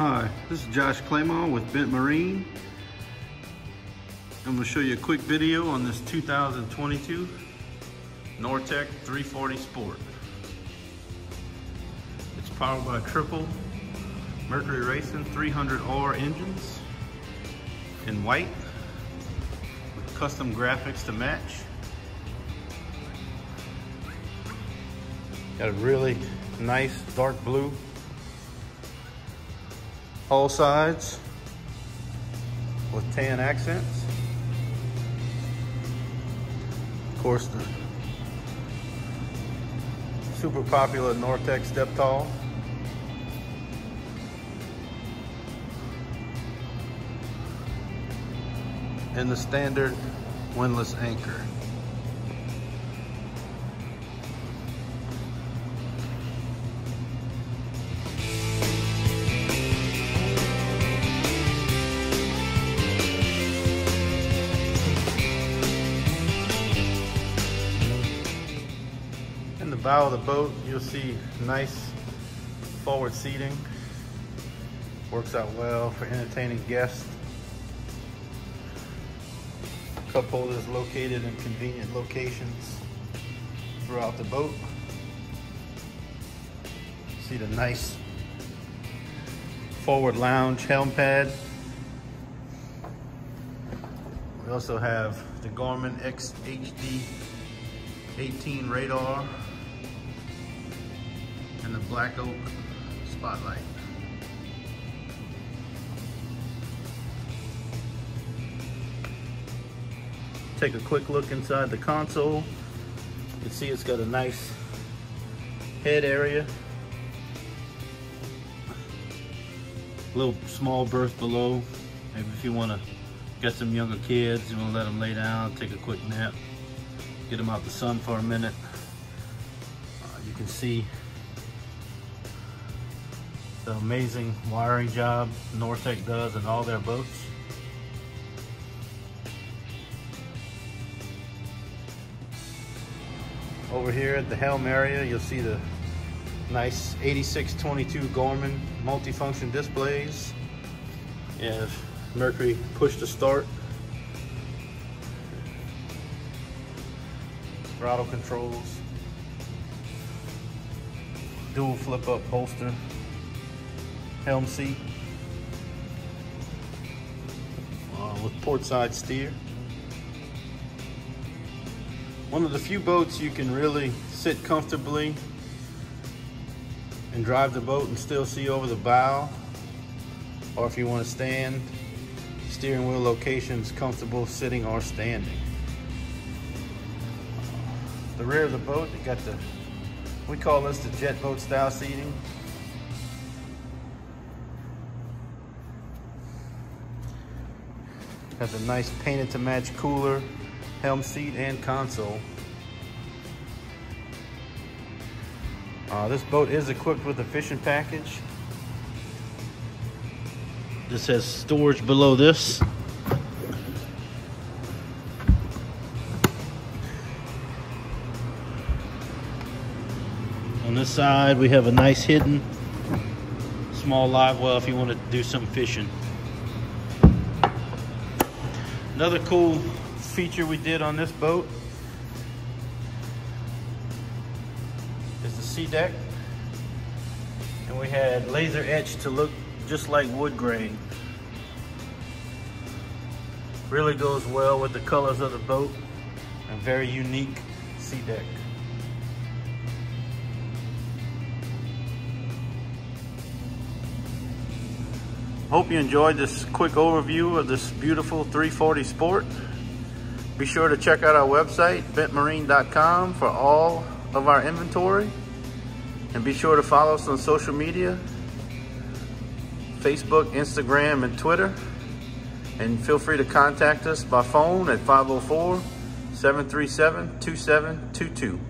Hi, this is Josh Claymore with Bent Marine. I'm going to show you a quick video on this 2022 Nor-Tech 340 Sport. It's powered by triple Mercury Racing 300R engines in white with custom graphics to match. Got a really nice dark blue hull sides with tan accents. Of course, the super popular Nor-Tech step tall. And the standard windlass anchor. Bow of the boat, you'll see nice forward seating. Works out well for entertaining guests. Cup holders located in convenient locations throughout the boat. See the nice forward lounge helm pad. We also have the Garmin XHD 18 radar Black Oak spotlight. Take a quick look inside the console. You can see it's got a nice head area. A little small berth below. Maybe if you want to get some younger kids, you want to let them lay down, take a quick nap, get them out the sun for a minute. Uh, you can see the amazing wiring job Nor-Tech does in all their boats. Over here at the helm area, you'll see the nice 8622 Garmin multifunction displays. You Mercury push to start. Throttle controls. Dual flip up bolster. Helm seat. Uh, with port side steer. One of the few boats you can really sit comfortably and drive the boat and still see over the bow. Or if you want to stand, steering wheel locations comfortable sitting or standing. The rear of the boat, you got the, we call this the jet boat style seating. Has a nice painted to match cooler, helm seat and console. Uh, this boat is equipped with a fishing package. This has storage below this. On this side, we have a nice hidden small live well if you want to do some fishing. Another cool feature we did on this boat is the SeaDek. And we had laser etched to look just like wood grain. Really goes well with the colors of the boat and very unique SeaDek. Hope you enjoyed this quick overview of this beautiful 340 Sport. Be sure to check out our website, bentmarine.com for all of our inventory. And be sure to follow us on social media, Facebook, Instagram, and Twitter. And feel free to contact us by phone at 504 737 2722.